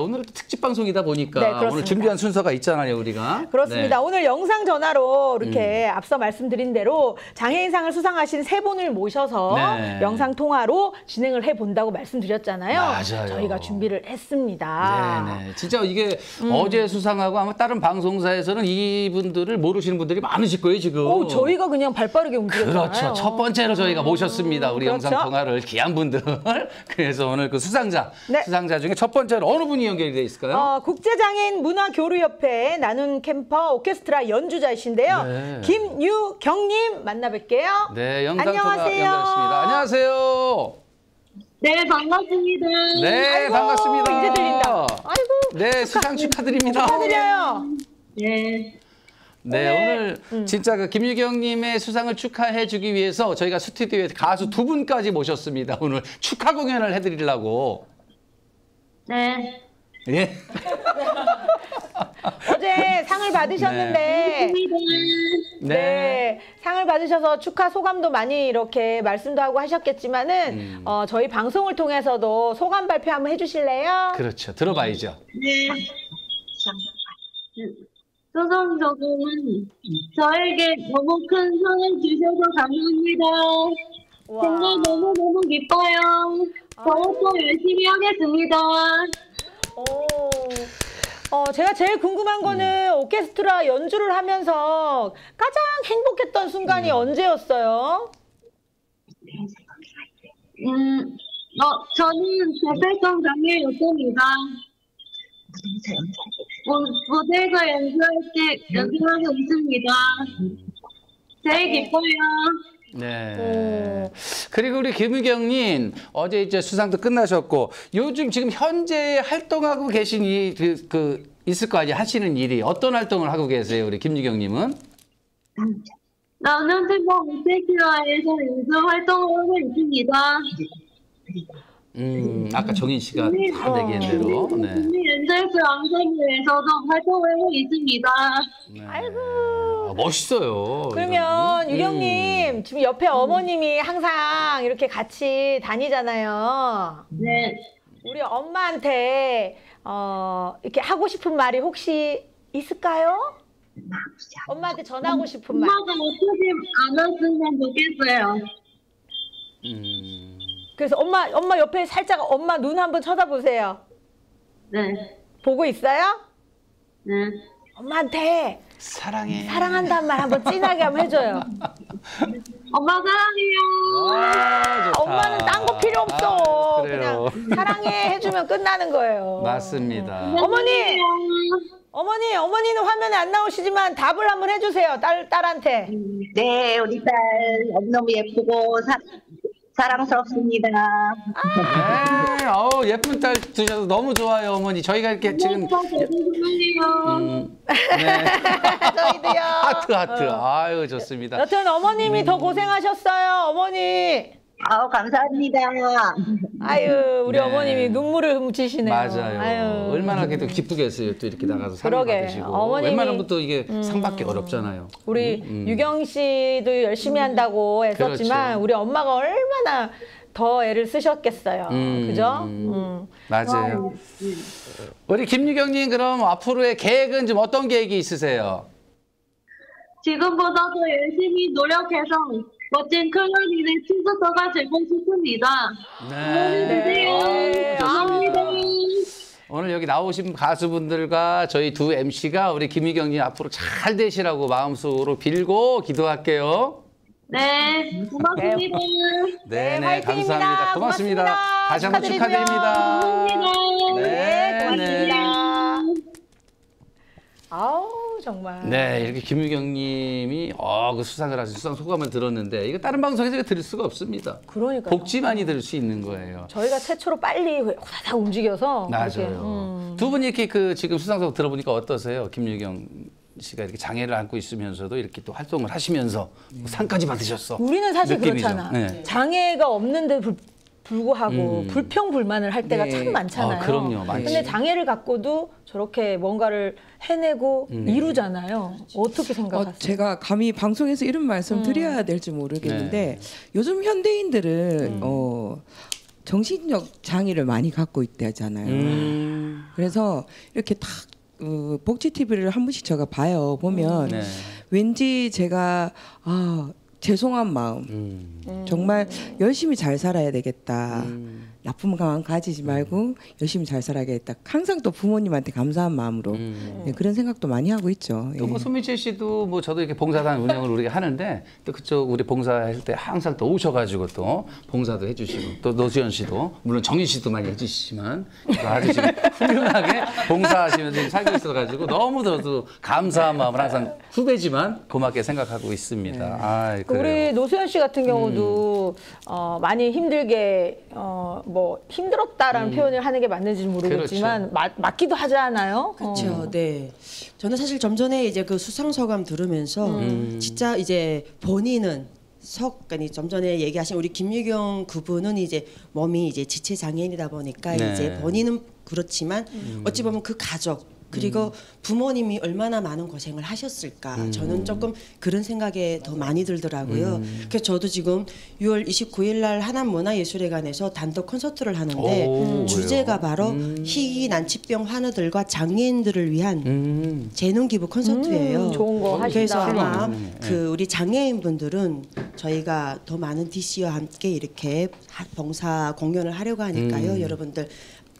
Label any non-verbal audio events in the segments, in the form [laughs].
오늘은 또 특집 방송이다 보니까 네. 오늘 준비한 순서가 있잖아요, 우리가. 그렇습니다. 네. 오늘 영상 전화로 이렇게 앞서 말씀드린 대로 장애인상을 수상하신 세 분을 모셔서 네. 영상 통화로 진행을 해 본다고 말씀드렸잖아요. 맞아요. 저희가 준비를 했습니다. 네, 네. 진짜 이게 음. 어제 수상하고 아마 다른 방송사에서는 이분들을 모르시는 분들이 많으실 거예요, 지금. 오, 저희가 그냥 발빠르게 움직였잖아요. 그렇죠. 첫 번째로 저희가 모셨습니다. 우리 그렇죠. 영상 통화를 귀한 분들. [laughs] 그래서 오늘 그 수상자, 네. 수상자 중에 첫 번째로 어느 분이 연결이 돼 있을까요? 어, 국제장애인 문화교류협회 나눈 캠퍼 오케스트라 연주자이신데요. 네. 김유경님 만나 뵐게요. 네, 안녕하세요. 연결했습니다. 안녕하세요. 네, 반갑습니다. 네, 아이고, 반갑습니다. 이제 들린다. 아이고, 네, 수상 축하드립니다. 축하드려요. 네. 네, 오늘 음. 진짜 그 김유경님의 수상을 축하해주기 위해서 저희가 스튜디오에 가수 두 분까지 모셨습니다. 오늘 축하 공연을 해드리려고. 네. 예. 어제 상을 받으셨는데 반갑습니다. 네. 상을 받으셔서 축하 소감도 많이 이렇게 말씀도 하고 하셨겠지만은 음. 어, 저희 방송을 통해서도 소감 발표 한번 해주실래요? 그렇죠. 들어봐야죠. 네. 소송 조금은 저에게 너무 큰 상을 주셔서 감사합니다. 정말 너무너무 기뻐요. 더욱더 열심히 하겠습니다. 오. 어, 제가 제일 궁금한 거는 오케스트라 연주를 하면서 가장 행복했던 순간이 음. 언제였어요? 음, 어, 저는 대per성 장애였습니다. 무- 무대에서 연주할 때 연주하고 있습니다. 제일 기뻐요. 네. 그리고 우리 김유경님 어제 이제 수상도 끝나셨고 요즘 지금 현재 활동하고 계신 이그 그 있을 거 아니에요 하시는 일이 어떤 활동을 하고 계세요 우리 김유경님은? 나는 팀버 오케스트라에서 연주 활동을 하고 있습니다. 음 아까 정인 씨가 다 얘기한 대로. 네. 연주에서 앙상블에서도 활동을 하고 있습니다. 네. 아이고. 아, 멋있어요. 그러면. 유경님 음. 지금 옆에 어머님이 항상 이렇게 같이 다니잖아요. 네. 우리 엄마한테 어, 이렇게 하고 싶은 말이 혹시 있을까요? 엄마한테 전하고 싶은 말. 엄마가 어떻게 안 왔으면 좋겠어요. 음. 그래서 엄마 엄마 옆에 살짝 엄마 눈 한번 쳐다보세요. 네. 보고 있어요? 네. 엄마한테 사랑해. 사랑한다는 말 한번 진하게 한번 해줘요. [laughs] 엄마 사랑해요. 와, 좋다. 엄마는 딴 거 필요 없어. 아. 그냥 사랑해 해주면 끝나는 거예요. 맞습니다. 어머니! 어머니, 어머니는 화면에 안 나오시지만 답을 한번 해주세요. 딸 딸한테. 네, 우리 딸 너무너무 예쁘고 사, 사랑스럽습니다. 네, 어우, 예쁜 딸 두셔서 너무 좋아요, 어머니. 저희가 이렇게 지금. 엄마 사랑해요. 음, 네. [laughs] 저희도요. 하트, 하트. 아유, 좋습니다. 여튼 어머님이 음. 더 고생하셨어요. 어머니. 아우 감사합니다. 아유, 우리 네. 어머님이 눈물을 훔치시네요. 맞아요. 아유. 얼마나 그래도 기쁘겠어요. 또 이렇게 나가서 상을. 받으시고. 어머님이- 음. 웬만하면 또 이게 상받기 어렵잖아요. 우리 음, 음. 유경 씨도 열심히 한다고 애썼지만 그렇죠. 우리 엄마가 얼마나 더 애를 쓰셨겠어요. 음, 그죠? 음. 음. 맞아요. 우리 김유경님, 그럼 앞으로의 계획은 좀 어떤 계획이 있으세요? 지금보다 더 열심히 노력해서 멋진 춤소서가 되고 싶습니다. 네. 네. 감사합니다. 오늘 여기 나오신 가수분들과 저희 두 MC가 우리 김희경님 앞으로 잘 되시라고 마음속으로 빌고 기도할게요. 네, 고맙습니다. 네, 네, 화이팅입니다. 감사합니다. 고맙습니다. 고맙습니다. 다시 한번 축하드리고요. 축하드립니다. 네, 네, 고맙습니다. 아우 정말. 네, 이렇게 김유경님이 어, 그 수상을 하신 수상 소감을 들었는데 이거 다른 방송에서 들을 수가 없습니다. 그러니까 복지만이 들을 수 있는 거예요. 저희가 최초로 빨리 후다닥 움직여서 맞아요. 음. 두 분이 이렇게 그 지금 수상 소감 들어보니까 어떠세요? 김유경 씨가 이렇게 장애를 안고 있으면서도 이렇게 또 활동을 하시면서 뭐 상까지 받으셨어. 우리는 사실 느낌이죠. 그렇잖아. 네. 장애가 없는데 불, 불구하고 음. 불평불만을 할 때가 네. 참 많잖아요. 아, 그럼요. 많지. 근데 장애를 갖고도 저렇게 뭔가를 해내고 음. 이루잖아요. 어떻게 생각하세요? 어, 제가 감히 방송에서 이런 말씀 음. 드려야 될지 모르겠는데 요즘 현대인들은 어 정신적 장애를 많이 갖고 있다잖아요. 음. 그래서 이렇게 딱 어, 복지 TV를 한 번씩 제가 봐요. 보면 네. 왠지 제가 아 죄송한 마음, 음. 정말 열심히 잘 살아야 되겠다. 음. 나쁜 마음 가지지 말고 열심히 잘 살아야겠다. 항상 또 부모님한테 감사한 마음으로 음. 네, 그런 생각도 많이 하고 있죠. 또뭐 예. 소민철 씨도 뭐 저도 이렇게 봉사단 운영을 우리가 하는데 또 그쪽 우리 봉사할 때 항상 또 오셔가지고 또 봉사도 해주시고 또 노지현 씨도 물론 정희 씨도 많이 해주시지만 또 아주 지금 [laughs] 훌륭하게 봉사하시면서 지금 살고 있어가지고 너무 더도 감사한 마음을 항상 후배지만 고맙게 생각하고 있습니다. 아그 그래요. 우리 노수현 씨 같은 경우도 어, 많이 힘들게 어, 뭐 힘들었다라는 표현을 하는 게 맞는지 는 모르겠지만 맞, 맞기도 하잖아요. 그렇죠. 어. 네. 저는 사실 좀 전에 이제 그 수상 소감 들으면서 진짜 이제 본인은 석, 아니 좀 전에 얘기하신 우리 김유경 그분은 이제 몸이 이제 지체 장애인이다 보니까 네. 이제 본인은 그렇지만 어찌 보면 그 가족 그리고 부모님이 얼마나 많은 고생을 하셨을까 저는 조금 그런 생각에 더 많이 들더라고요. 그래서 저도 지금 6월 29일 날 하남 문화예술회관에서 단독 콘서트를 하는데 오, 주제가 바로 희귀 난치병 환우들과 장애인들을 위한 음. 재능 기부 콘서트예요. 음, 좋은 거 그래서 하시다. 아마. 그 우리 장애인 분들은 저희가 더 많은 DC와 함께 이렇게 하- 봉사 공연을 하려고 하니까요. 음. 여러분들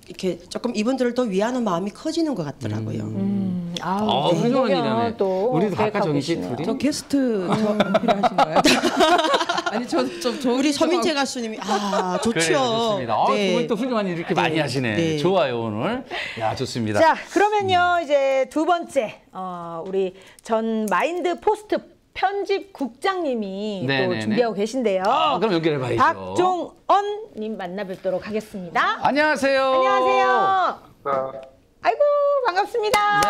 이렇게 조금 이분들을 더 위하는 마음이 커지는 것 같더라고요. 음, 아, 아우, 훌륭한 일이네. 또 우리도 계획하고 바깥 정희 씨 계시네요. 둘이 저 게스트 저 필요하신가요? [laughs] 아니 저저 우리 서민재 가수님이 아 좋죠. 그래요, 좋습니다. 아, 네. 또 훌륭한 일 이렇게 많이 하시네. 네. 좋아요 오늘. 야 좋습니다. 자, 그러면요 이제 두 번째 어, 우리 전 마인드 포스트 편집 국장님이 또 네네네. 준비하고 계신데요. 아, 그럼 연결해 봐야죠. 박종언님 만나뵙도록 하겠습니다. 안녕하세요. 안녕하세요. 아이고 반갑습니다.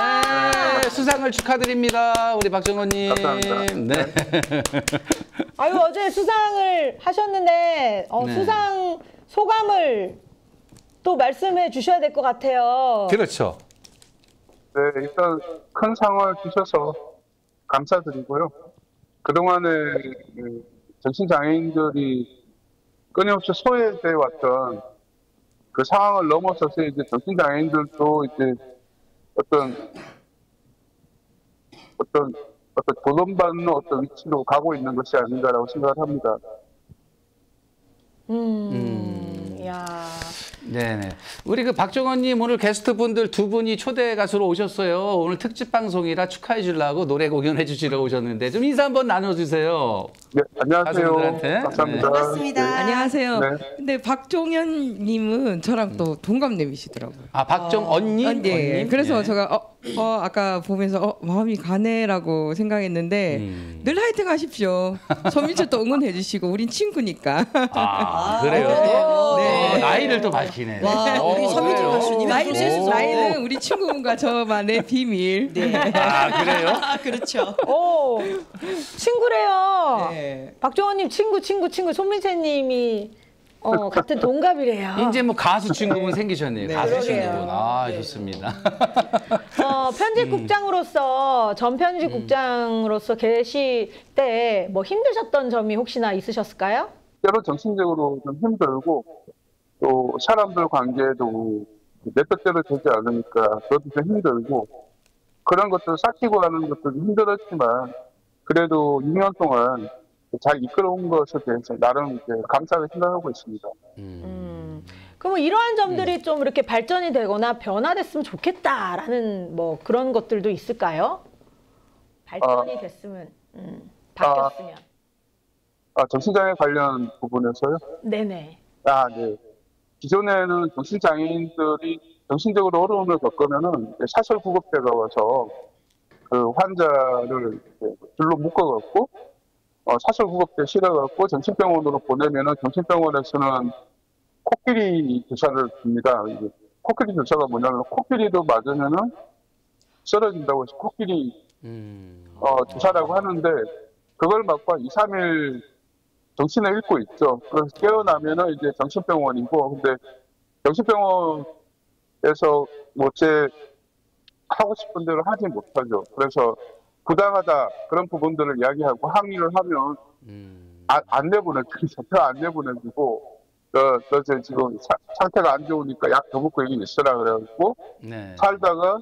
네, 수상을 축하드립니다. 우리 박정호님. 감사합니다. 네. [laughs] 아유 어제 수상을 하셨는데 어, 네. 수상 소감을 또 말씀해 주셔야 될 것 같아요. 그렇죠. 네, 일단 큰 상을 주셔서 감사드리고요. 그동안에 그 정신장애인들이 끊임없이 소외돼 왔던 그 상황을 넘어서서 이제 정신장애인들도 이제 어떤 어떤 어떤 도전받는 어떤 위치로 가고 있는 것이 아닌가라고 생각을 합니다. 음, 야. 네네. 우리 그 박정호님 오늘 게스트 분들 두 분이 초대 가수로 오셨어요. 오늘 특집 방송이라 축하해 주려고 노래 공연해 주시러 오셨는데 좀 인사 한번 나눠주세요. 네, 안녕하세요. 가수분들한테. 감사합니다. 반갑습니다. 네. 안녕하세요. 네. 근데 박종현님은 저랑 또 동갑내미시더라고요. 아 박정언님. 아, 예. 언님? 그래서 네. 제가 어, 어 아까 보면서 어, 마음이 가네라고 생각했는데 음. 늘 화이팅 하십시오. 서민철 또 응원해 주시고 우린 친구니까. 아 [laughs] 그래요. 네. 어, 나이를 또 밝히네. 와, 우리 어, 서민재 그래요. 가수님이 나이는 아주 나이는 우리 친구분과 저만의 비밀. 네. 아 그래요? 아, [laughs] 그렇죠. 오, 친구래요. 네. 박종원님 친구, 친구, 친구. 손민채님이 어, [laughs] 같은 동갑이래요. 이제 뭐 가수 친구분 생기셨네요. 가수 그러게요. 친구분. 아 네. 좋습니다. 어, 편집국장으로서 전 편집국장으로서 계실 때 뭐 힘드셨던 점이 혹시나 있으셨을까요? 때로 정신적으로 좀 힘들고 또 사람들 관계도 내 뜻대로 되지 않으니까 그것도 좀 힘들고 그런 것들 쌓이고 하는 것도 힘들었지만 그래도 6년 동안 잘 이끌어온 것에 대해서 나름 이제 감사하게 생각하고 있습니다. 음. 그러면 이러한 점들이 좀 이렇게 발전이 되거나 변화됐으면 좋겠다라는 뭐 그런 것들도 있을까요? 발전이 됐으면, 음, 바뀌었으면. 아, 정신장애 관련 부분에서요? 네네. 아, 네. 기존에는 정신장애인들이 정신적으로 어려움을 겪으면은 사설 구급대가 와서 그 환자를 줄로 묶어갖고 어, 사설 구급대 실어갖고 정신병원으로 보내면은 정신병원에서는 코끼리 주사를 줍니다. 이게 코끼리 주사가 뭐냐면 코끼리도 맞으면은 쓰러진다고 해서 코끼리 음. 어, 주사라고 하는데 그걸 맞고 한 2, 3일 정신을 잃고 있죠. 그래서 깨어나면은 이제 정신병원이고 근데 정신병원에서 뭐제 하고 싶은 대로 하지 못하죠. 그래서 부당하다 그런 부분들을 이야기하고 항의를 하면 음. 아, 안 내보내주고 잡혀 [laughs] 안너 이제 지금 사- 상태가 안 좋으니까 약 더 먹고 여기 있으라 그래갖고 네. 살다가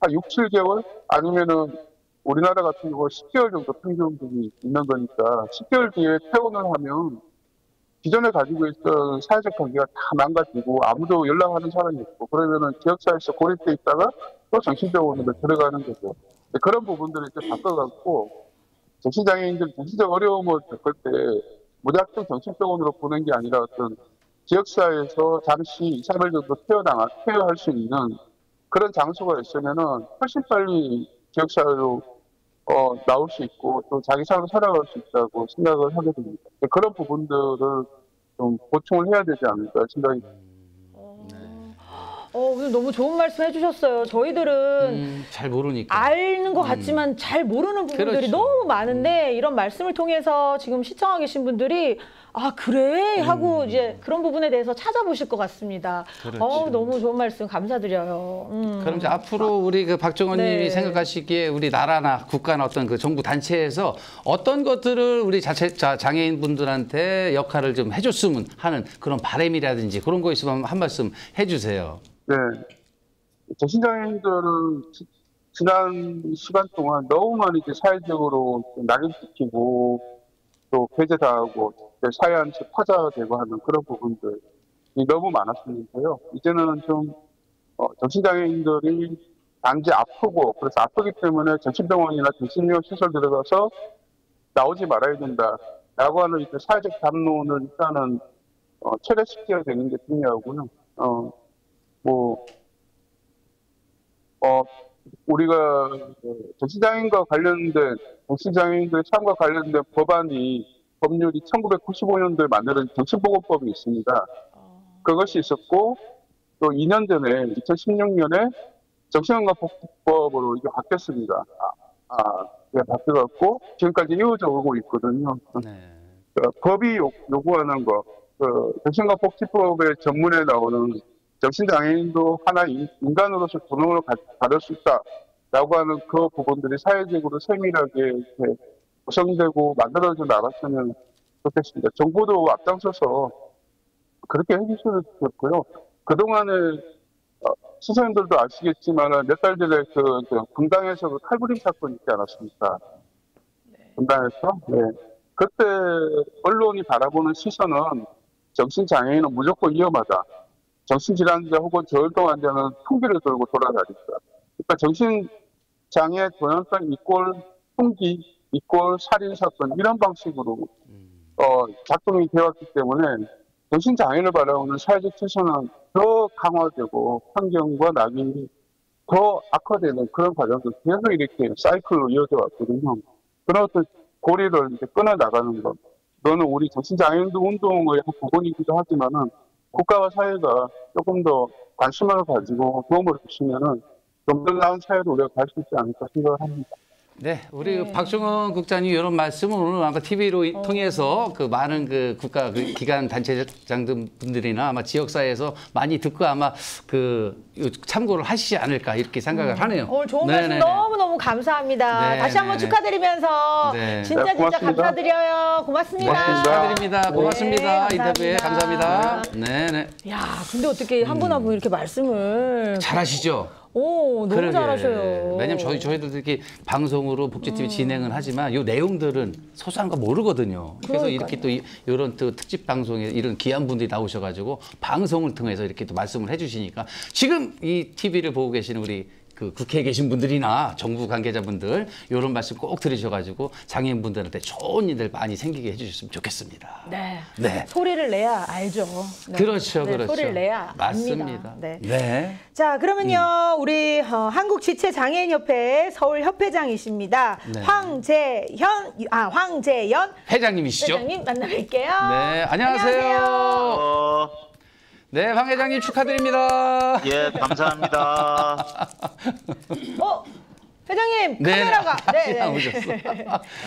한 6, 7개월 아니면은 우리나라 같은 경우 10개월 정도 평균이 있는 거니까 10개월 뒤에 퇴원을 하면 기존에 가지고 있던 사회적 관계가 다 망가지고 아무도 연락하는 사람이 없고 그러면은 지역사회에서 고립돼 있다가 또 정신병원으로 들어가는 거죠. 근데 그런 부분들을 이제 바꿔갖고 정신장애인들 정신적 어려움을 겪을 때 무작정 정신병원으로 보낸 게 아니라 어떤 지역사회에서 잠시 2, 3일 정도 태어나, 태어할 수 있는 그런 장소가 있으면은 훨씬 빨리 지역사회로 어, 나올 수 있고 또 자기 삶을 살아갈 수 있다고 생각을 하게 됩니다. 그런 부분들을 좀 보충을 해야 되지 않을까 생각이 어, 오늘 너무 좋은 말씀 해주셨어요. 저희들은 음, 잘 모르니까. 아는 것 같지만 잘 모르는 부분들이 그렇죠. 너무 많은데 이런 말씀을 통해서 지금 시청하고 계신 분들이 아 그래 하고 이제 그런 부분에 대해서 찾아보실 것 같습니다. 그렇죠. 어 너무 좋은 말씀 감사드려요. 음. 그럼 이제 앞으로 우리 그 박정원님이 네. 생각하시기에 우리 나라나 국가나 어떤 그 정부 단체에서 어떤 것들을 우리 자체 자, 장애인 분들한테 역할을 좀 해줬으면 하는 그런 바람이라든지 그런 거 있으면 한 말씀 해주세요. 네. 정신장애인들은 지- 지난 시간 동안 너무 많이 이제 사회적으로 좀 낙인시키고 또 배제당하고 사회한테 파자되고 하는 그런 부분들이 너무 많았었는데요. 이제는 좀 어, 정신장애인들이 단지 아프고 그래서 아프기 때문에 정신병원이나 정신療 시설 들어가서 나오지 말아야 된다라고 하는 이제 사회적 담론을 일단은 어, 체결시켜야 되는 게 중요하고요. 어, 뭐, 어, 우리가 그 정신장애인과 관련된, 정신장애인들 삶과 관련된 법안이, 법률이 1995년도에 만들어진 정신보건법이 있습니다. 그것이 있었고, 또 2년 전에, 2016년에 정신건강복지법으로 이게 바뀌었습니다. 아, 아, 네, 바뀌어갖고, 지금까지 이어져 오고 있거든요. 네. 그 법이 요, 요구하는 거, 그 정신건강복지법의 전문에 나오는 정신장애인도 하나의 인간으로서 가- 받을 수 있다라고 하는 그 부분들이 사회적으로 세밀하게 구성되고 만들어져 나갔으면 좋겠습니다. 정부도 앞장서서 그렇게 해주셔도 좋고요. 그동안에 어, 수사님들도 아시겠지만 몇 달 전에 그, 그 분당에서 그 칼부림 사건 있지 않았습니까? 분당에서 네. 그때 언론이 바라보는 시선은 정신장애인은 무조건 위험하다. 정신질환자 혹은 저혈당 환자는 흉기를 들고 돌아다닌다. 그러니까 정신장애 도연성 이꼴 흉기 이꼴 살인 사건 이런 방식으로 어, 작동이 되었기 때문에 정신장애를 바라보는 사회적 시선은 더 강화되고 환경과 낙인이 더 악화되는 그런 과정도 계속 이렇게 사이클로 이어져 왔거든요. 그런 어떤 고리를 이제 끊어 나가는 것. 그거는 우리 정신장애인들 운동의 한 부분이기도 하지만은 국가와 사회가 조금 더 관심을 가지고 도움을 주시면은 좀더 나은 사회로 우리가 갈 수 있지 않을까 생각을 합니다. 네, 우리 박종원 국장님 이런 말씀을 오늘 아마 TV로 어. 통해서 그 많은 그 국가 그 기관 단체장들 분들이나 아마 지역사회에서 많이 듣고 아마 그 참고를 하시지 않을까 이렇게 생각을 하네요. 음. 오늘 좋은 말씀 네네네. 너무너무 감사합니다. 네, 다시 한번 네, 네. 축하드리면서 네. 진짜 네, 진짜. 감사드려요. 고맙습니다. 고맙습니다. 축하드립니다. 고맙습니다. 네, 인터뷰에 감사합니다. 감사합니다. 네, 네. 야, 근데 어떻게 한 분 한분 이렇게 말씀을 잘하시죠? 오, 너무 그러게. 잘하셔요. 왜냐면 저희 저희도 이렇게 방송으로 복지 TV 진행을 하지만 요 내용들은 소소한 거 모르거든요. 그래서 그러니까요. 이렇게 또 이- 이런 또 특집 방송에 이런 귀한 분들이 나오셔가지고 방송을 통해서 이렇게 또 말씀을 해주시니까 지금 이 TV를 보고 계시는 우리 그 국회에 계신 분들이나 정부 관계자분들 이런 말씀 꼭 들으셔가지고 장애인분들한테 좋은 일들 많이 생기게 해주셨으면 좋겠습니다. 네. 네. 소리를 내야 알죠. 네. 그렇죠, 네, 그렇죠. 소리를 내야 맞습니다. 압니다. 네. 네. 자, 그러면요, 우리 어, 한국 지체 장애인 협회 서울 협회장이십니다. 네. 황재현, 아 황재현 회장님이시죠? 회장님 만나뵐게요. 네, 안녕하세요. 어, 네, 황 회장님 축하드립니다. 예, 감사합니다. [laughs] 어, 회장님 네, 카메라가 네, 네. [laughs] 나오셨어.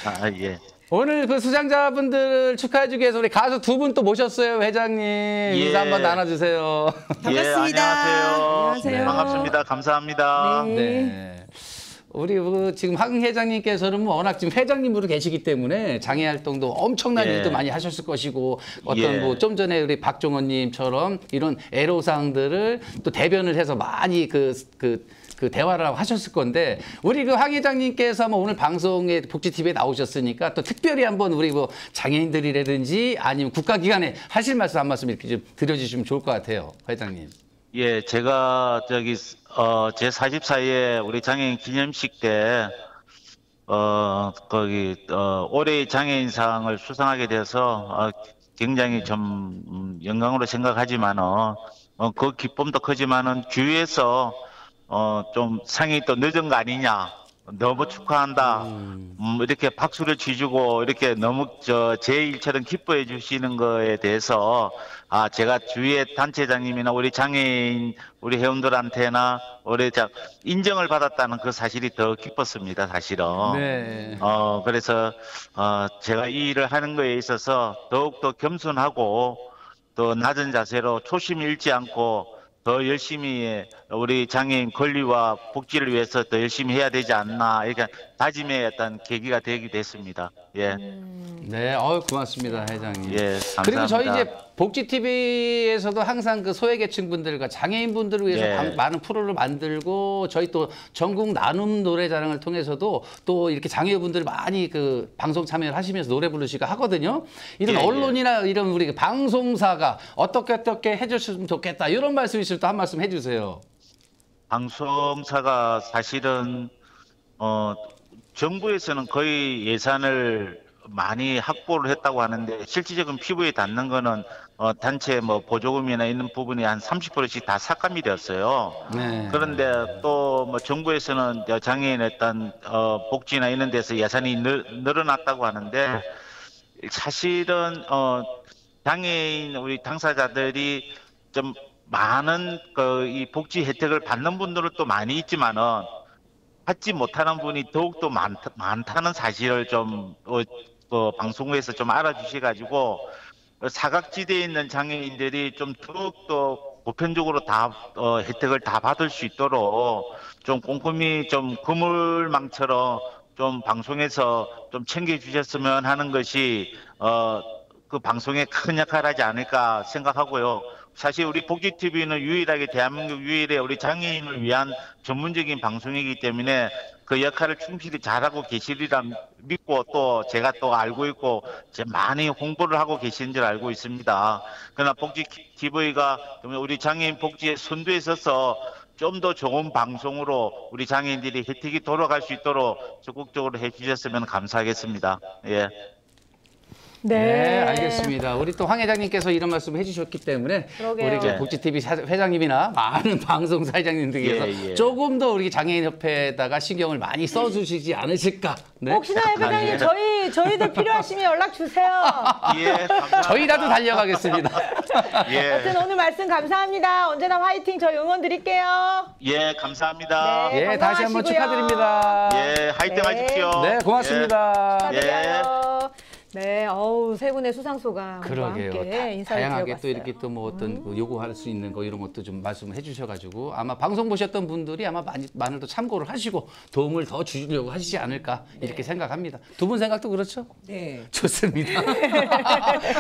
아, 예. 오늘 그 수상자분들 축하해주기 위해서 우리 가수 두 분 또 모셨어요, 회장님. 인사 한번 나눠주세요. 예, 반갑습니다. 안녕하세요. 안녕하세요. 반갑습니다. 감사합니다. 네. 네. 우리 그 지금 황 회장님께서는 뭐 워낙 지금 회장님으로 계시기 때문에 장애 활동도 엄청난 예. 일도 많이 하셨을 것이고 어떤 예. 뭐좀 전에 우리 박종원님처럼 이런 애로사항들을 또 대변을 해서 많이 그 그, 그 대화를 하셨을 건데 우리 그 황 회장님께서 뭐 오늘 방송에 복지 TV에 나오셨으니까 또 특별히 한번 우리 뭐 장애인들이라든지 아니면 국가기관에 하실 말씀 한 말씀 이렇게 좀 드려주시면 좋을 것 같아요, 회장님. 예, 제가 저기 어, 제 44회 우리 장애인 기념식 때 어, 거기 어, 올해의 장애인상을 수상하게 돼서 어, 굉장히 좀 음, 영광으로 생각하지만은 어, 그 기쁨도 크지만은 주위에서 어, 좀 상이 또 늦은 거 아니냐. 너무 축하한다. 음, 이렇게 박수를 치주고 이렇게 너무 저제 일처럼 기뻐해 주시는 거에 대해서 아 제가 주위의 단체장님이나 우리 장애인 우리 회원들한테나 우리 자 인정을 받았다는 그 사실이 더 기뻤습니다 사실은. 네. 어 그래서 어 제가 이 일을 하는 거에 있어서 더욱 더 겸손하고 또 낮은 자세로 초심 잃지 않고 더 열심히 우리 장애인 권리와 복지를 위해서 더 열심히 해야 되지 않나 이렇게 다짐의 어떤 계기가 되기도 했습니다. 예, 네, 어유 고맙습니다, 회장님. 예, 감사합니다. 그리고 저희 이제 복지 TV에서도 항상 그 소외계층 분들과 장애인 분들을 위해서 예. 방- 많은 프로를 만들고 저희 또 전국 나눔 노래자랑을 통해서도 또 이렇게 장애인분들 많이 그 방송 참여를 하시면서 노래 부르시고 하거든요. 이런 예, 예. 언론이나 이런 우리 그 방송사가 어떻게 어떻게 해줬으면 좋겠다 이런 말씀 있을 때 한 말씀 해주세요. 방송사가 사실은 어 정부에서는 거의 예산을 많이 확보를 했다고 하는데 실질적인 피부에 닿는 거는 어 단체 뭐 보조금이나 있는 부분이 한 30%씩 다 삭감이 되었어요. 네. 그런데 또 뭐 정부에서는 저 장애인 어떤 어 복지나 이런 데서 예산이 늘, 늘어났다고 하는데 사실은 어 장애인 우리 당사자들이 좀 많은 그 이 복지 혜택을 받는 분들은 또 많이 있지만은 받지 못하는 분이 더욱더 많다, 많다는 사실을 좀 어, 어, 방송국에서 좀 알아주셔가지고 사각지대에 있는 장애인들이 좀 더욱더 보편적으로 다 어, 혜택을 다 받을 수 있도록 좀 꼼꼼히 좀 그물망처럼 좀 방송에서 좀 챙겨주셨으면 하는 것이 어, 그 방송에 큰 역할을 하지 않을까 생각하고요. 사실 우리 복지 TV는 유일하게 대한민국 유일의 우리 장애인을 위한 전문적인 방송이기 때문에 그 역할을 충실히 잘하고 계시리라 믿고 또 제가 또 알고 있고 제 많이 홍보를 하고 계시는 줄 알고 있습니다. 그러나 복지 TV가 우리 장애인 복지의 선두에 서서 좀더 좋은 방송으로 우리 장애인들이 혜택이 돌아갈 수 있도록 적극적으로 해주셨으면 감사하겠습니다. 예. 네, 알겠습니다. 우리 또 황 회장님께서 이런 말씀을 해주셨기 때문에 그러게요. 우리 그 예. 복지 TV 사- 회장님이나 많은 [laughs] 방송사 회장님들께서 예, 예. 조금 더 우리 장애인협회에다가 신경을 많이 써주시지 않으실까. 네. 혹시나 회장님 저희 저희들 필요하시면 연락 주세요. [laughs] 예. 저희라도 달려가겠습니다. [laughs] 예, 하여튼 오늘 말씀 감사합니다. 언제나 화이팅 저희 응원 드릴게요. 예, 감사합니다. 네. 예, 다시 한번. 축하드립니다. 예, 화이팅 네. 하십시오. 네, 고맙습니다. 축하드려요. 네, 어우 세 분의 수상 소감과 그러게요. 함께 다, 다양하게. 음. 또 이렇게 또 뭐 어떤 그 요구할 수 있는 거 이런 것도 좀 말씀을 해주셔가지고 아마 방송 보셨던 분들이 아마 많이 많은 또 참고를 하시고 도움을 더 주려고 하시지 않을까 네. 이렇게 생각합니다. 두 분 생각도 그렇죠? 네. 좋습니다. [laughs]